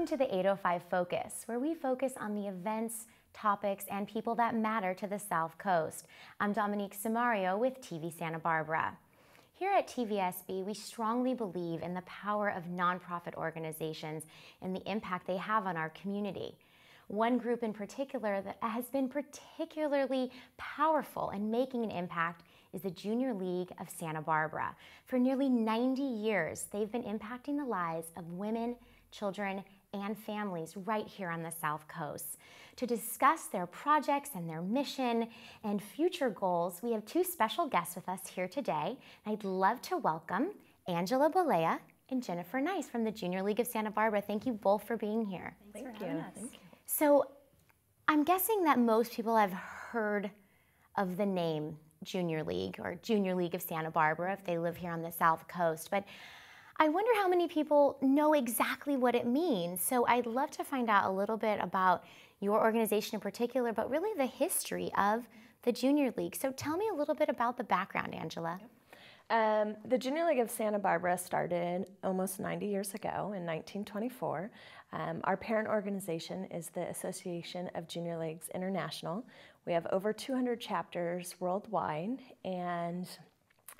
Welcome to the 805 Focus, where we focus on the events, topics, and people that matter to the South Coast. I'm Dominique Samario with TV Santa Barbara. Here at TVSB, we strongly believe in the power of nonprofit organizations and the impact they have on our community. One group in particular that has been particularly powerful in making an impact is the Junior League of Santa Barbara. For nearly 90 years, they've been impacting the lives of women, children, and families right here on the South Coast. To discuss their projects and their mission and future goals, we have two special guests with us here today. I'd love to welcome Angela Balea and Jennifer Nice from the Junior League of Santa Barbara. Thank you both for being here. Thanks Thank for you. Thank you. So, I'm guessing that most people have heard of the name Junior League or Junior League of Santa Barbara if they live here on the South Coast. But I wonder how many people know exactly what it means. So I'd love to find out a little bit about your organization in particular, but really the history of the Junior League. So tell me a little bit about the background, Angela. Um, the Junior League of Santa Barbara started almost 90 years ago in 1924. Um, our parent organization is the Association of Junior Leagues International. We have over 200 chapters worldwide, and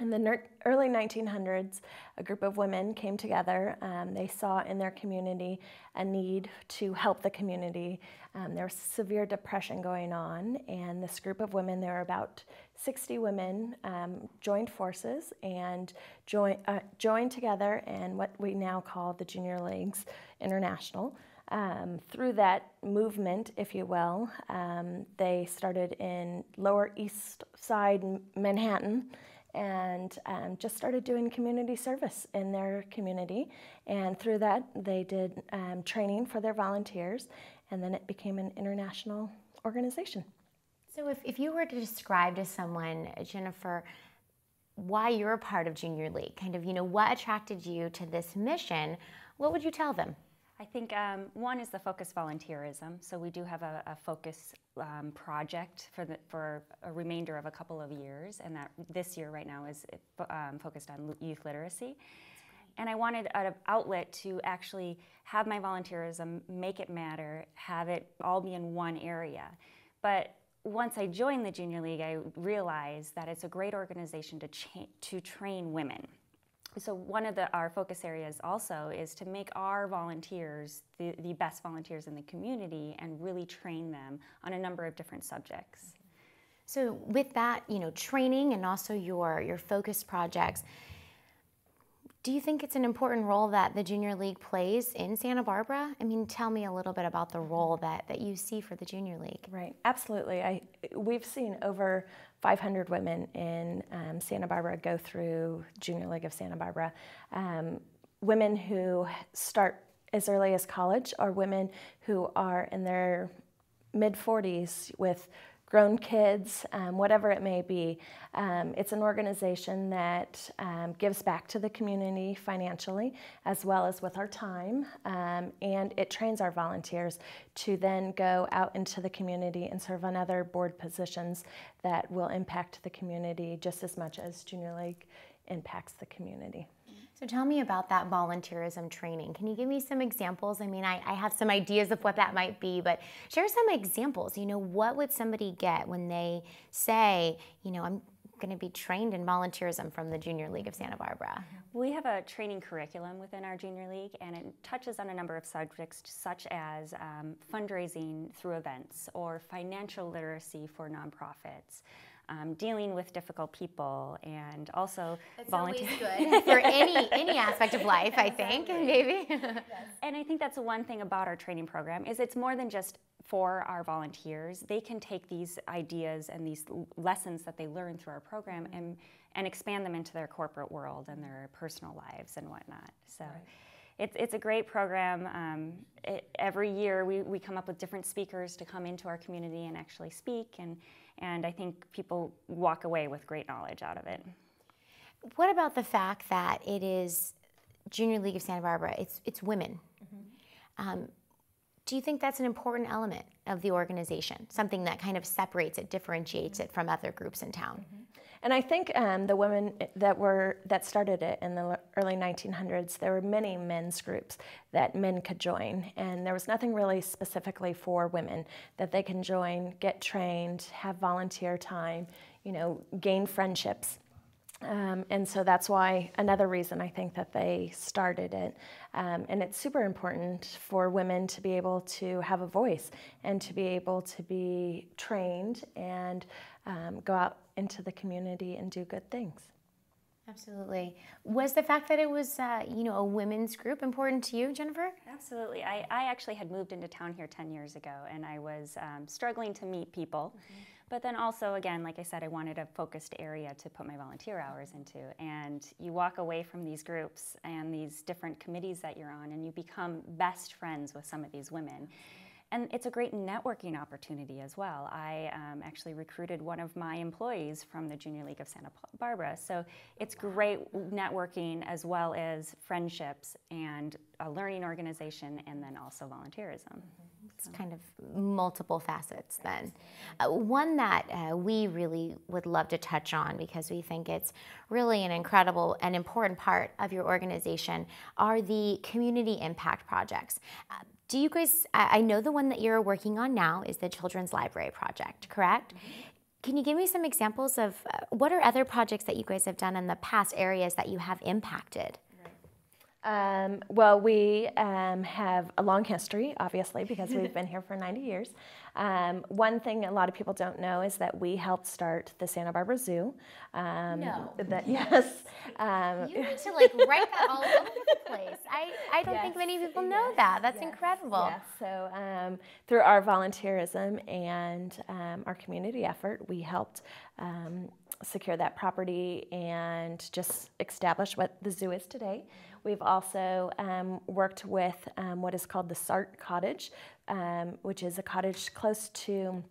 in the early 1900s, a group of women came together. Um, they saw in their community a need to help the community. Um, there was severe depression going on, and this group of women, there were about 60 women, um, joined forces and uh, joined together in what we now call the Junior Leagues International. Um, through that movement, if you will, um, they started in Lower East Side Manhattan and um, just started doing community service in their community. And through that, they did um, training for their volunteers, and then it became an international organization. So, if, if you were to describe to someone, Jennifer, why you're a part of Junior League, kind of, you know, what attracted you to this mission, what would you tell them? I think um, one is the focus volunteerism. So we do have a, a focus um, project for the, for a remainder of a couple of years, and that this year right now is um, focused on youth literacy. And I wanted an outlet to actually have my volunteerism, make it matter, have it all be in one area. But once I joined the Junior League, I realized that it's a great organization to, to train women so one of the, our focus areas also is to make our volunteers the, the best volunteers in the community and really train them on a number of different subjects. So with that, you know, training and also your your focus projects, do you think it's an important role that the Junior League plays in Santa Barbara? I mean, tell me a little bit about the role that, that you see for the Junior League. Right, absolutely. I, we've seen over 500 women in um, Santa Barbara go through Junior League of Santa Barbara. Um, women who start as early as college or women who are in their mid 40s with grown kids, um, whatever it may be. Um, it's an organization that um, gives back to the community financially as well as with our time, um, and it trains our volunteers to then go out into the community and serve on other board positions that will impact the community just as much as Junior League impacts the community. So tell me about that volunteerism training. Can you give me some examples? I mean, I, I, have some ideas of what that might be, but share some examples. You know, what would somebody get when they say, you know, I'm going to be trained in volunteerism from the Junior League of Santa Barbara? We have a training curriculum within our Junior League, and it touches on a number of subjects such as um, fundraising through events or financial literacy for nonprofits um, dealing with difficult people and also volunteering good for any any aspect of life i think maybe yes. and i think that's one thing about our training program is it's more than just for our volunteers they can take these ideas and these lessons that they learn through our program and and expand them into their corporate world and their personal lives and whatnot so right. It's, it's a great program. Um, it, every year we, we come up with different speakers to come into our community and actually speak and, and I think people walk away with great knowledge out of it. What about the fact that it is Junior League of Santa Barbara? It's it's women. Mm-hmm. Um, do you think that's an important element of the organization? Something that kind of separates it, differentiates it from other groups in town? Mm-hmm. And I think um, the women that were that started it in the early 1900s, there were many men's groups that men could join, and there was nothing really specifically for women that they can join, get trained, have volunteer time, you know, gain friendships. Um, and so that's why another reason I think that they started it. Um, and it's super important for women to be able to have a voice and to be able to be trained and um, go out into the community and do good things. Absolutely. Was the fact that it was, uh, you know, a women's group important to you, Jennifer? Absolutely. I, I actually had moved into town here 10 years ago, and I was um, struggling to meet people. Mm-hmm. But then also, again, like I said, I wanted a focused area to put my volunteer hours into. And you walk away from these groups and these different committees that you're on, and you become best friends with some of these women. And it's a great networking opportunity as well. I um, actually recruited one of my employees from the Junior League of Santa Barbara. So it's great networking as well as friendships and a learning organization and then also volunteerism. Mm-hmm. It's kind of multiple facets then. Uh, one that uh, we really would love to touch on because we think it's really an incredible and important part of your organization are the community impact projects. Uh, do you guys, I know the one that you're working on now is the Children's Library Project, correct? Mm-hmm. Can you give me some examples of uh, what are other projects that you guys have done in the past areas that you have impacted? Um, well, we um, have a long history, obviously, because we've been here for 90 years. Um, one thing a lot of people don't know is that we helped start the Santa Barbara Zoo. Um, no. That, yes. Um, you need to like write that all over the place. I, I don't yes. think many people know yes. that. That's yes. incredible. Yes. So um, through our volunteerism and our community effort, we helped secure that property and just establish what the zoo is today. We've also um, worked with um, what is called the SART Cottage, um, which is a cottage close to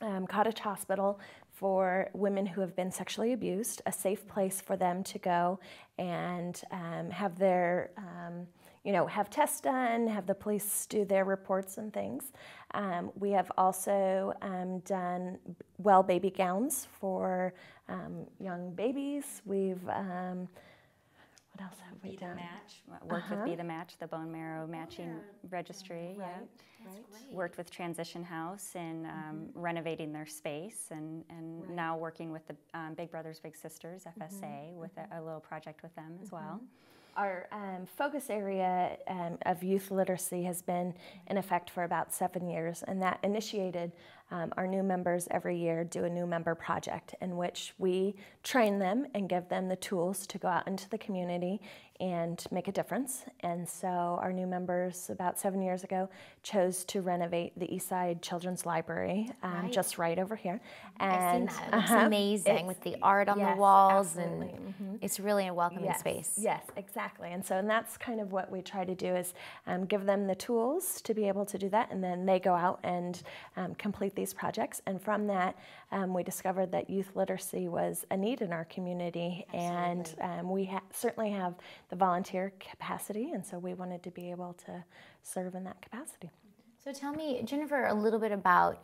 um, Cottage Hospital for women who have been sexually abused, a safe place for them to go and um, have their um, you know, have tests done, have the police do their reports and things. Um, we have also um, done well baby gowns for young babies. We've what else have we Be done? The match. Worked uh-huh. with Be the Match, the bone marrow matching oh, yeah. registry. Right. Yeah. Right. Worked with Transition House in um, mm-hmm. renovating their space, and and right. now working with the um, Big Brothers Big Sisters FSA mm-hmm. with mm-hmm. A, a, little project with them as mm-hmm. well. Our um, focus area um, of youth literacy has been in effect for about seven years, and that initiated um, our new members every year do a new member project in which we train them and give them the tools to go out into the community and make a difference. And so our new members about seven years ago chose to renovate the Eastside Children's Library um, right. just right over here. And I've seen that. Uh-huh, amazing with the art on yes, the walls absolutely. and mm-hmm. it's really a welcoming yes, space. Yes, exactly. And so and that's kind of what we try to do is um, give them the tools to be able to do that and then they go out and um, complete these projects. And from that, um, we discovered that youth literacy was a need in our community Absolutely. and um, we ha- certainly have the volunteer capacity, and so we wanted to be able to serve in that capacity. So tell me, Jennifer, a little bit about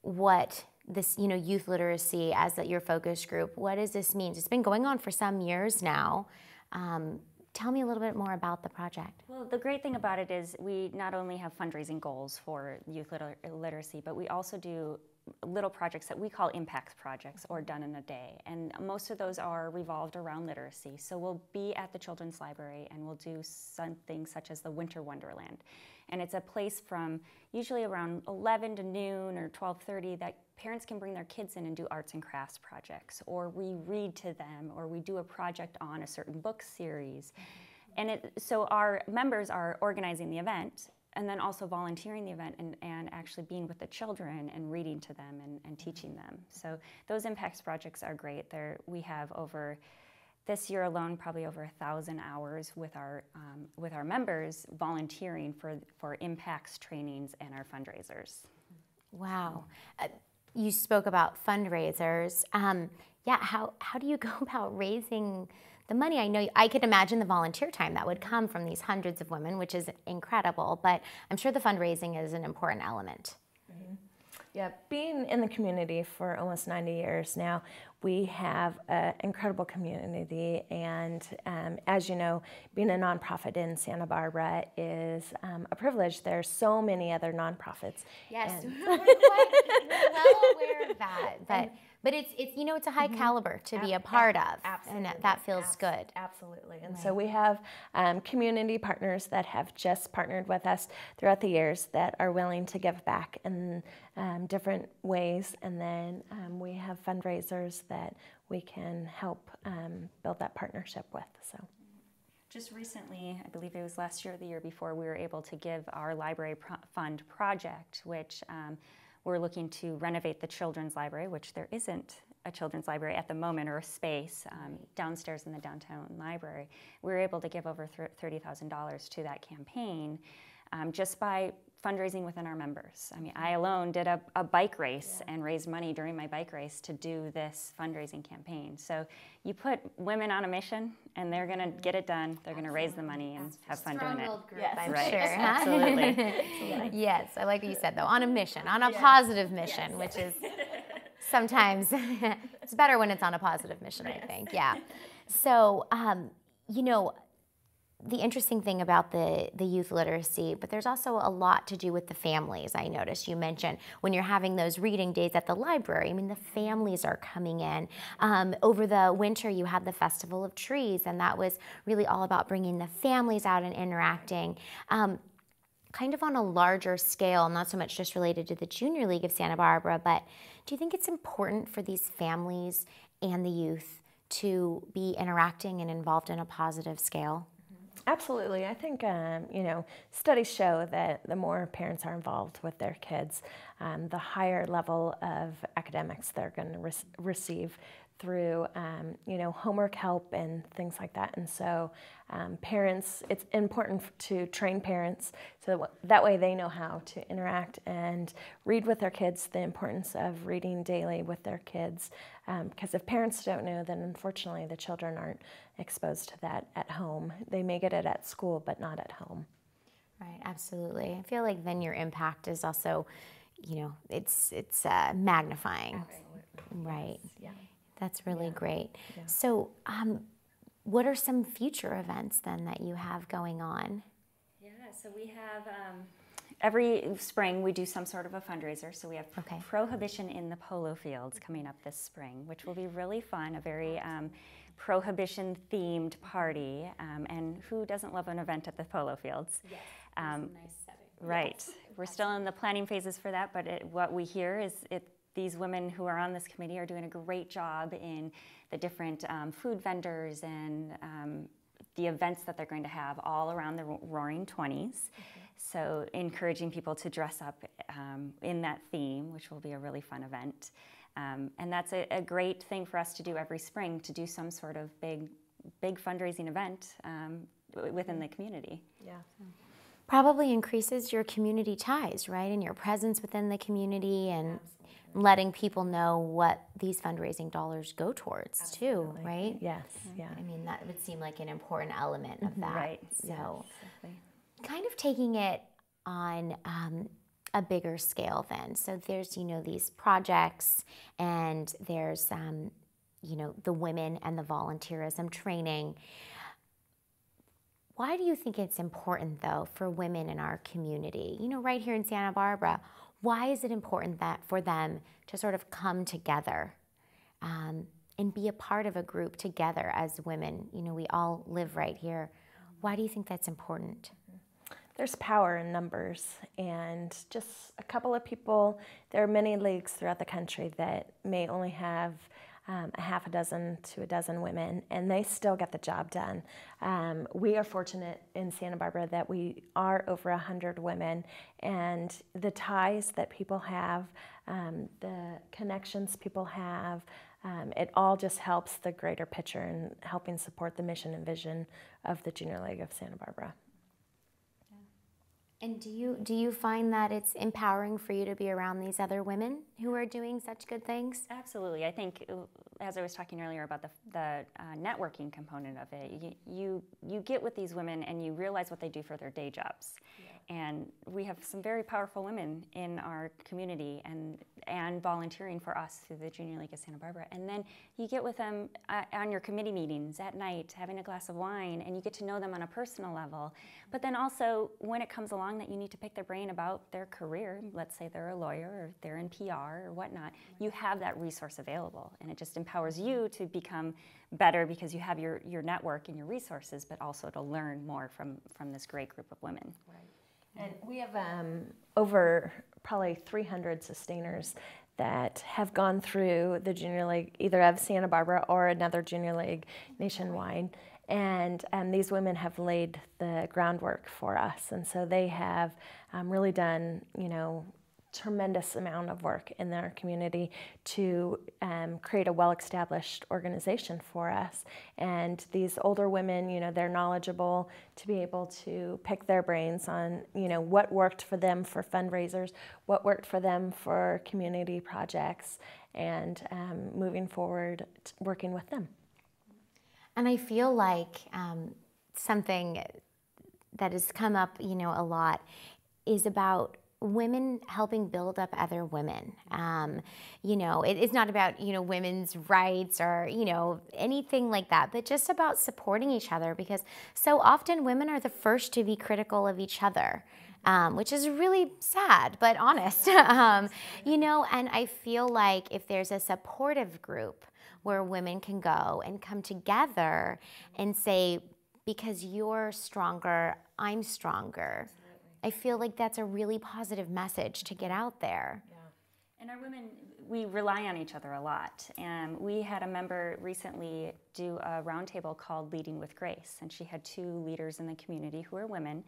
what this, you know, youth literacy as that your focus group. What does this mean? It's been going on for some years now. Um, tell me a little bit more about the project. Well, the great thing about it is we not only have fundraising goals for youth liter- literacy, but we also do little projects that we call impact projects or done in a day. And most of those are revolved around literacy. So we'll be at the Children's Library and we'll do something such as the Winter Wonderland. And it's a place from usually around 11 to noon or 12:30 that parents can bring their kids in and do arts and crafts projects or we read to them or we do a project on a certain book series. And it, so our members are organizing the event and then also volunteering the event and, and actually being with the children and reading to them and, and teaching them. So those impacts projects are great. There we have over this year alone probably over a thousand hours with our um, with our members volunteering for for impacts trainings and our fundraisers. Wow, uh, you spoke about fundraisers. Um, yeah, how how do you go about raising the money, I know I could imagine the volunteer time that would come from these hundreds of women, which is incredible. But I'm sure the fundraising is an important element. Mm-hmm. Yeah, being in the community for almost 90 years now, we have an incredible community. And um, as you know, being a nonprofit in Santa Barbara is um, a privilege. There are so many other nonprofits. Yes, we're, quite, we're well aware of that. But but it's it's you know it's a high mm-hmm. caliber to be a part of, absolutely. and that feels Abs- good. Absolutely, and right. so we have um, community partners that have just partnered with us throughout the years that are willing to give back in um, different ways, and then um, we have fundraisers that we can help um, build that partnership with. So. Just recently, I believe it was last year or the year before, we were able to give our library pro- fund project, which um, we're looking to renovate the children's library, which there isn't a children's library at the moment or a space um, downstairs in the downtown library. We were able to give over $30,000 to that campaign um, just by fundraising within our members. I mean, I alone did a, a bike race yeah. and raised money during my bike race to do this fundraising campaign. So you put women on a mission, and they're going to get it done. They're going to raise the money and have fun doing it. Group, yes. I'm right. sure. Absolutely. yes, I like what you said though. On a mission, on a yes. positive mission, yes. which is sometimes it's better when it's on a positive mission. I think. Yeah. So, um, you know, the interesting thing about the, the youth literacy, but there's also a lot to do with the families. I noticed you mentioned when you're having those reading days at the library, I mean, the families are coming in. Um, over the winter, you had the Festival of Trees, and that was really all about bringing the families out and interacting. Um, kind of on a larger scale, not so much just related to the Junior League of Santa Barbara, but do you think it's important for these families and the youth to be interacting and involved in a positive scale? Absolutely. I think, um, you know, studies show that the more parents are involved with their kids, um, the higher level of academics they're going to re- receive through, um, you know, homework help and things like that. And so, um, parents, it's important to train parents so that way they know how to interact and read with their kids, the importance of reading daily with their kids. Um, because if parents don't know, then unfortunately the children aren't exposed to that at home. They may get it at school, but not at home. Right, absolutely. I feel like then your impact is also, you know, it's it's uh, magnifying. Absolutely. Right. Yeah. That's really yeah. great. Yeah. So, um, what are some future events then that you have going on? Yeah, so we have um, every spring we do some sort of a fundraiser. So we have okay. Prohibition in the Polo Fields coming up this spring, which will be really fun, a very um, prohibition themed party. Um, and who doesn't love an event at the Polo Fields? Yes, um, nice setting. Right. Yes. We're still in the planning phases for that, but it, what we hear is it these women who are on this committee are doing a great job in the different um, food vendors and um, the events that they're going to have all around the Roaring 20s. Mm-hmm. So, encouraging people to dress up um, in that theme, which will be a really fun event. Um, and that's a, a, great thing for us to do every spring to do some sort of big, big fundraising event um, within the community. Yeah. Probably increases your community ties, right? And your presence within the community and letting people know what these fundraising dollars go towards Absolutely. too, right? Yes, mm-hmm. yeah. I mean, that would seem like an important element of that. Right. So, yes, kind of taking it on um, a bigger scale then. So there's, you know, these projects and there's, um, you know, the women and the volunteerism training. Why do you think it's important, though, for women in our community? You know, right here in Santa Barbara, why is it important that for them to sort of come together um, and be a part of a group together as women? You know, we all live right here. Why do you think that's important? There's power in numbers, and just a couple of people. There are many leagues throughout the country that may only have um, a half a dozen to a dozen women, and they still get the job done. Um, we are fortunate in Santa Barbara that we are over 100 women, and the ties that people have, um, the connections people have, um, it all just helps the greater picture and helping support the mission and vision of the Junior League of Santa Barbara. And do you do you find that it's empowering for you to be around these other women who are doing such good things? Absolutely. I think, uh, as I was talking earlier about the, the uh, networking component of it, you, you, you get with these women and you realize what they do for their day jobs. And we have some very powerful women in our community and, and volunteering for us through the Junior League of Santa Barbara. And then you get with them uh, on your committee meetings at night, having a glass of wine, and you get to know them on a personal level. But then also, when it comes along that you need to pick their brain about their career, let's say they're a lawyer or they're in PR or whatnot, you have that resource available. And it just empowers you to become better because you have your, your network and your resources, but also to learn more from, from this great group of women. Right. And we have um, over probably 300 sustainers that have gone through the junior league, either of Santa Barbara or another junior league nationwide. And um, these women have laid the groundwork for us. And so they have um, really done, you know, tremendous amount of work in our community to um, create a well-established organization for us. And these older women, you know, they're knowledgeable to be able to pick their brains on, you know, what worked for them for fundraisers, what worked for them for community projects, and um, moving forward, working with them. And I feel like um, something that has come up, you know, a lot is about women helping build up other women. Um, you know, it, it's not about, you know, women's rights or, you know, anything like that, but just about supporting each other because so often women are the first to be critical of each other. Um, which is really sad, but honest. um, you know, and I feel like if there's a supportive group where women can go and come together and say, because you're stronger, I'm stronger. I feel like that's a really positive message to get out there. Yeah. And our women, we rely on each other a lot. And we had a member recently do a roundtable called Leading with Grace, and she had two leaders in the community who are women.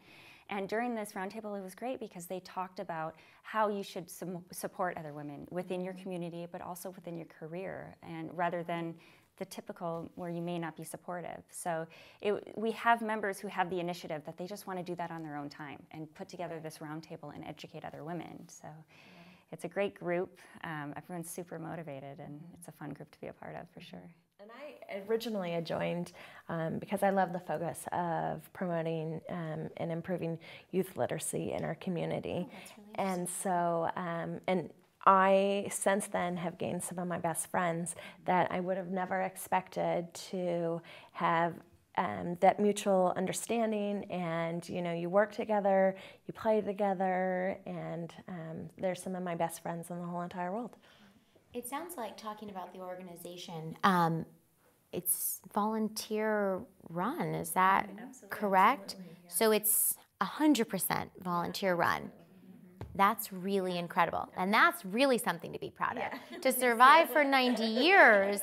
And during this roundtable, it was great because they talked about how you should su support other women within your mm-hmm. community, but also within your career, and rather than the typical where you may not be supportive. So it, we have members who have the initiative that they just want to do that on their own time and put together this roundtable and educate other women. So yeah. it's a great group. Um, everyone's super motivated, and it's a fun group to be a part of for sure. And I originally joined um, because I love the focus of promoting um, and improving youth literacy in our community. Oh, really and so, um, and I since then have gained some of my best friends that I would have never expected to have um, that mutual understanding and you know you work together you play together and um, there's some of my best friends in the whole entire world it sounds like talking about the organization um, it's volunteer run is that Absolutely. correct Absolutely, yeah. so it's 100% volunteer run that's really incredible. And that's really something to be proud of. Yeah. To survive for 90 years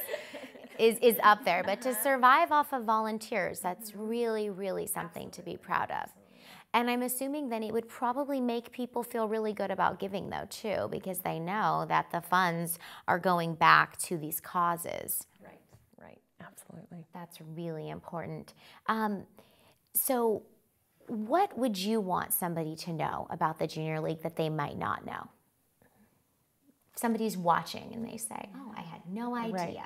is, is up there, but to survive off of volunteers, that's really, really something to be proud of. And I'm assuming then it would probably make people feel really good about giving, though, too, because they know that the funds are going back to these causes. Right, right, absolutely. That's really important. Um, so, what would you want somebody to know about the Junior League that they might not know? Somebody's watching and they say, "Oh, I had no idea."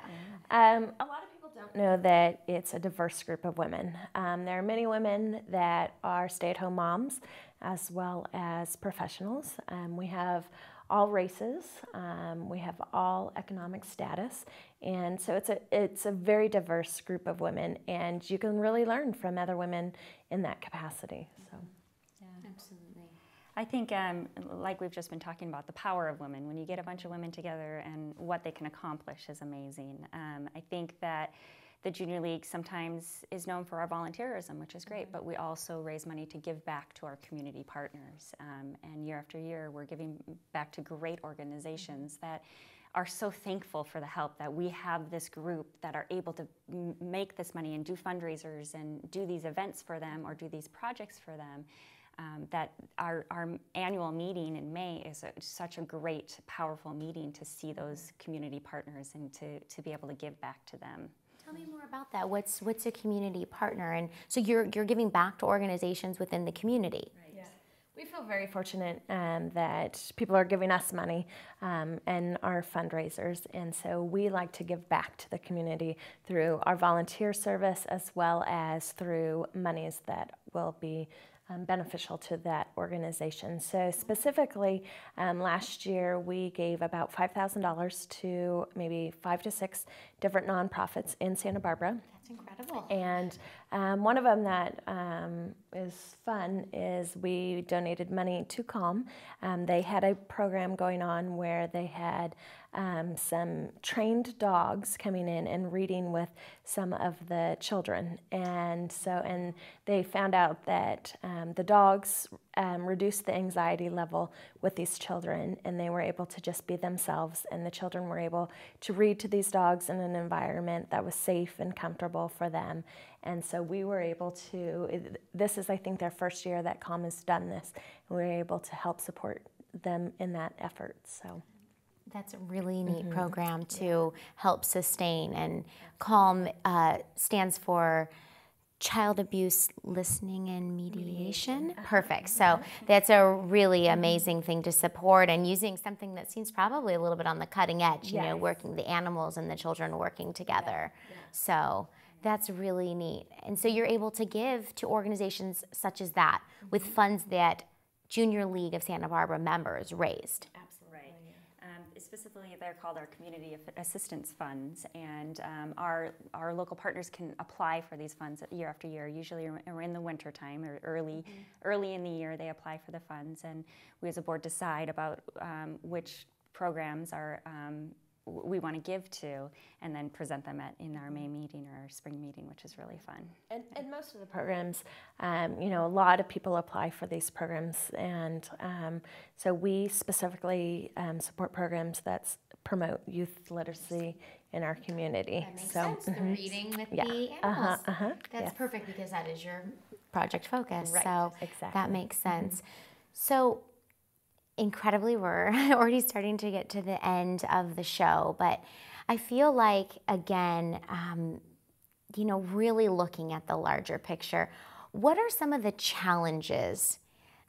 Right. Um, a lot of people don't know that it's a diverse group of women. Um, there are many women that are stay-at-home moms, as well as professionals. Um, we have all races. Um, we have all economic status, and so it's a it's a very diverse group of women, and you can really learn from other women in that capacity. So, yeah, absolutely. I think, um, like we've just been talking about, the power of women. When you get a bunch of women together and what they can accomplish is amazing. Um, I think that the Junior League sometimes is known for our volunteerism, which is great, but we also raise money to give back to our community partners. Um, and year after year, we're giving back to great organizations that are so thankful for the help that we have this group that are able to make this money and do fundraisers and do these events for them or do these projects for them. Um, that our, our annual meeting in May is a, such a great, powerful meeting to see those community partners and to, to be able to give back to them. Tell me more about that. What's what's a community partner? And so you're you're giving back to organizations within the community. Yeah. We feel very fortunate um, that people are giving us money um, and our fundraisers, and so we like to give back to the community through our volunteer service as well as through monies that will be um, beneficial to that organization. So, specifically, um, last year we gave about $5,000 to maybe five to six different nonprofits in Santa Barbara. That's incredible. And um, one of them that um, is fun is we donated money to Calm. Um, they had a program going on where they had um, some trained dogs coming in and reading with some of the children. And so, and they found out that um, the dogs um, reduced the anxiety level with these children, and they were able to just be themselves. And the children were able to read to these dogs in an environment that was safe and comfortable for them. And so we were able to, this is, I think, their first year that CALM has done this, and we were able to help support them in that effort. So. That's a really neat mm-hmm. program to help sustain. And CALM uh, stands for Child Abuse Listening and Mediation. Perfect. So that's a really mm-hmm. amazing thing to support and using something that seems probably a little bit on the cutting edge, you yes. know, working the animals and the children working together. Yeah. Yeah. So that's really neat. And so you're able to give to organizations such as that with mm-hmm. funds that Junior League of Santa Barbara members raised. Absolutely. Um, specifically, they're called our community assistance funds, and um, our our local partners can apply for these funds year after year. Usually, in the winter time or early mm-hmm. early in the year, they apply for the funds, and we as a board decide about um, which programs are um, we want to give to and then present them at in our May meeting or our spring meeting, which is really fun. And, and most of the programs, um, you know, a lot of people apply for these programs, and um, so we specifically um, support programs that promote youth literacy in our community. That makes so, sense. Mm-hmm. The reading with yeah. the uh-huh, animals. Uh-huh, uh-huh, That's yes. perfect because that is your project focus. Right. So exactly. that makes sense. Mm-hmm. So incredibly, we're already starting to get to the end of the show, but I feel like, again, um, you know, really looking at the larger picture, what are some of the challenges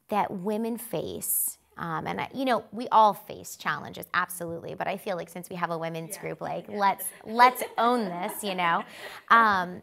that women face? Um, and I, you know, we all face challenges, absolutely. But I feel like since we have a women's yeah. group, like yeah. let's let's own this, you know, um,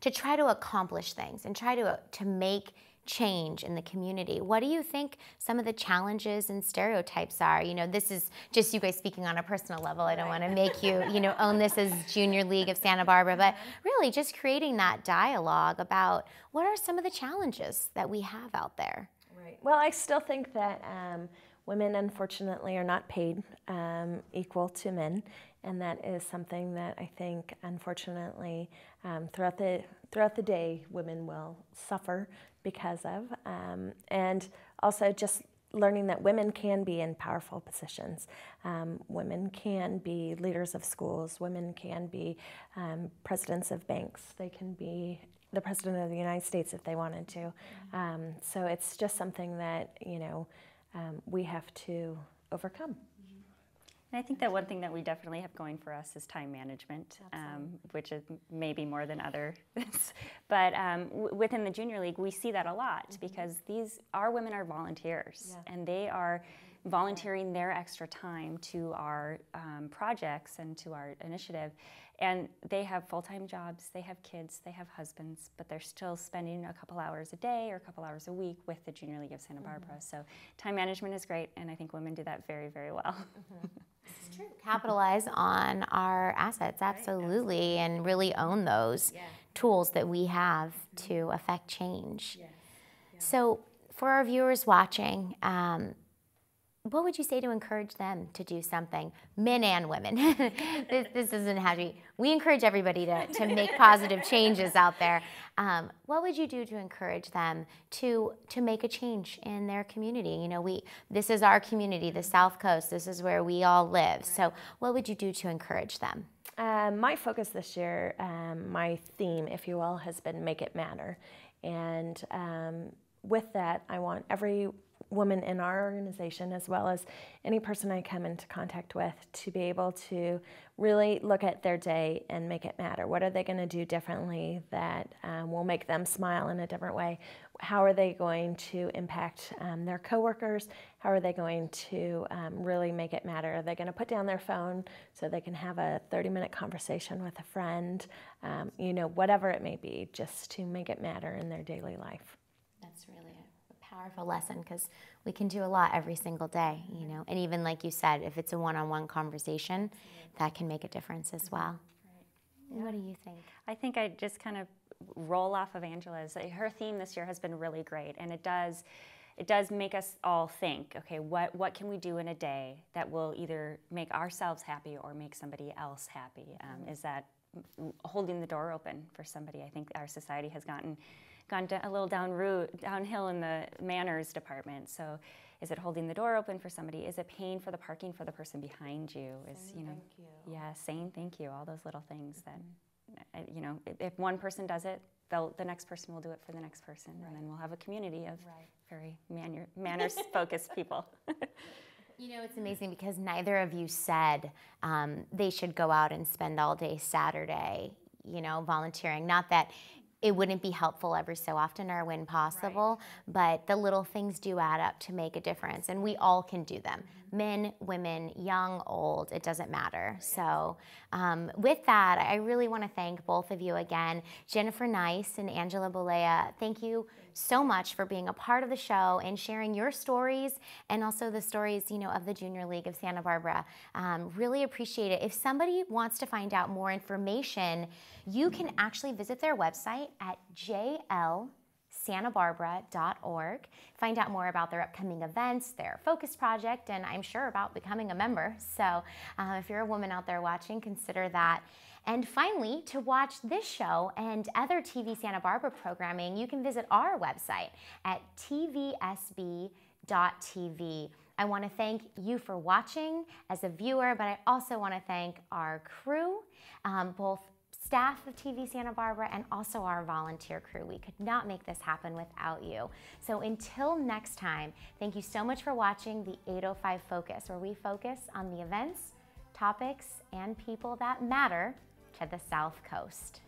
to try to accomplish things and try to to make change in the community. What do you think some of the challenges and stereotypes are? You know, this is just you guys speaking on a personal level. I don't want to make you, you know, own this as Junior League of Santa Barbara, but really just creating that dialogue about what are some of the challenges that we have out there. Right. Well, I still think that um, women, unfortunately, are not paid um, equal to men, and that is something that I think, unfortunately, um, throughout the throughout the day, women will suffer because of. Um, and also just learning that women can be in powerful positions. Um, women can be leaders of schools. Women can be um, presidents of banks. They can be the president of the United States if they wanted to. Mm-hmm. Um, so it's just something that you know um, we have to overcome. And I think that one thing that we definitely have going for us is time management, um, which is maybe more than others. but um, within the junior league, we see that a lot mm-hmm. because these our women are volunteers yeah. and they are volunteering their extra time to our um, projects and to our initiative. And they have full time jobs, they have kids, they have husbands, but they're still spending a couple hours a day or a couple hours a week with the Junior League of Santa Barbara. Mm-hmm. So time management is great, and I think women do that very, very well. Mm-hmm. true. Capitalize on our assets, absolutely, right, and really own those yeah. tools that we have mm-hmm. to affect change. Yes. Yeah. So, for our viewers watching, um, what would you say to encourage them to do something, men and women? this, this isn't how we, we encourage everybody to, to make positive changes out there. Um, what would you do to encourage them to, to make a change in their community? You know, we, this is our community, the South Coast, this is where we all live. So what would you do to encourage them? Um, my focus this year, um, my theme, if you will, has been make it matter. And um, with that, I want every woman in our organization, as well as any person I come into contact with, to be able to really look at their day and make it matter. What are they going to do differently that um, will make them smile in a different way? how are they going to impact um, their coworkers? How are they going to um, really make it matter? Are they going to put down their phone so they can have a 30 minute conversation with a friend? Um, you know, whatever it may be, just to make it matter in their daily life. That's really powerful lesson because we can do a lot every single day, you know. And even like you said, if it's a one on one conversation, that can make a difference as well. Yeah. What do you think? I think I just kind of roll off of Angela's. Her theme this year has been really great, and it does it does make us all think, okay, what, what can we do in a day that will either make ourselves happy or make somebody else happy? Um, mm-hmm. Is that holding the door open for somebody? I think our society has gotten gone a little down route, downhill in the manners department. So, is it holding the door open for somebody? Is it paying for the parking for the person behind you? Is saying you know, you. yeah, saying thank you. All those little things that you know, if one person does it, the next person will do it for the next person, right. and then we'll have a community of right. very man- manners-focused people. You know, it's amazing because neither of you said um, they should go out and spend all day Saturday, you know, volunteering. Not that it wouldn't be helpful every so often or when possible, right. but the little things do add up to make a difference, and we all can do them. Men, women, young, old, it doesn't matter. So, um, with that, I really want to thank both of you again. Jennifer Nice and Angela Bolea, thank you so much for being a part of the show and sharing your stories and also the stories, you know, of the Junior League of Santa Barbara. Um, really appreciate it. If somebody wants to find out more information, you can actually visit their website at JL santabarbara.org. Find out more about their upcoming events, their focus project, and I'm sure about becoming a member. So uh, if you're a woman out there watching, consider that. And finally, to watch this show and other TV Santa Barbara programming, you can visit our website at tvsb.tv. I want to thank you for watching as a viewer, but I also want to thank our crew, um, both staff of TV Santa Barbara and also our volunteer crew. We could not make this happen without you. So until next time, thank you so much for watching the 805 Focus, where we focus on the events, topics, and people that matter to the South Coast.